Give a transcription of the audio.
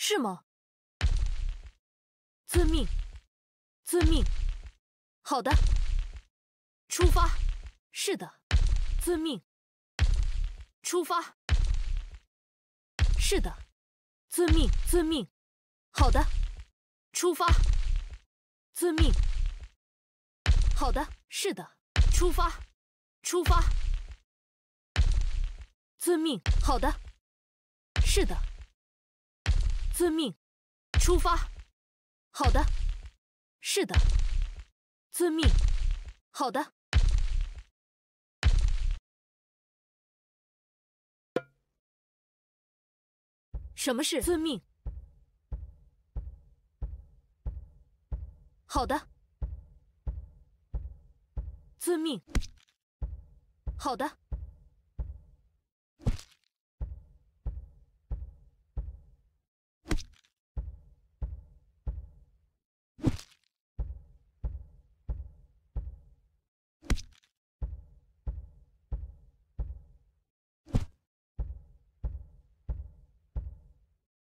是吗？遵命，遵命。好的，出发。是的，遵命。出发。是的，遵命，遵命。好的，出发。遵命。好的，是的，出发，出发。遵命。好的，是的，遵命。出发。好的，是的，遵命。好的。什么是遵命？好的，遵命。好的。